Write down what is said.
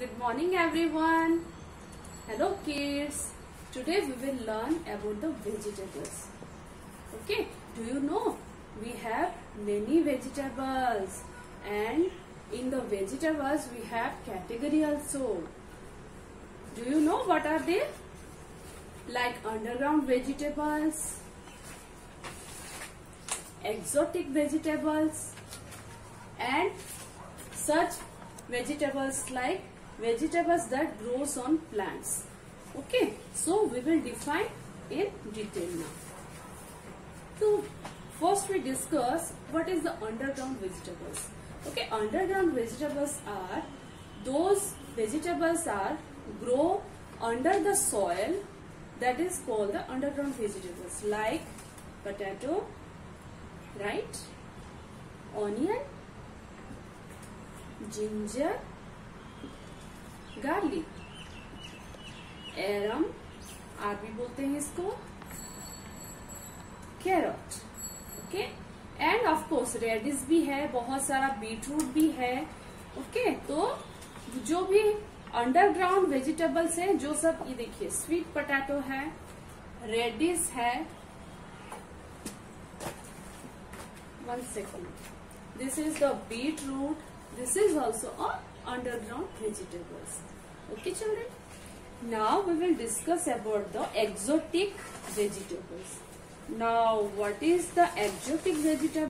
Good morning everyone. Hello kids. Today we will learn about the vegetables. Okay. Do you know we have many vegetables and in the vegetables we have category also. Do you know what are they? Like underground vegetables, exotic vegetables and such vegetables like vegetables that grows on plants. Okay so we will define in detail now. So first we discuss what is the underground vegetables. Okay underground vegetables are those vegetables are grow under the soil that is called the underground vegetables like potato right onion ginger garlic arum are भी बोलते हैं इसको carrot okay and of course radish भी है, बहुत सारा beetroot भी है ओके okay? तो जो भी अंडरग्राउंड वेजिटेबल्स है, जो सब, ये देखिए स्वीट पोटैटो है रेडिस है। One second this is the beetroot this is also a underground vegetables. Okay children? Now we will discuss about the exotic vegetables. Now what is the exotic vegetable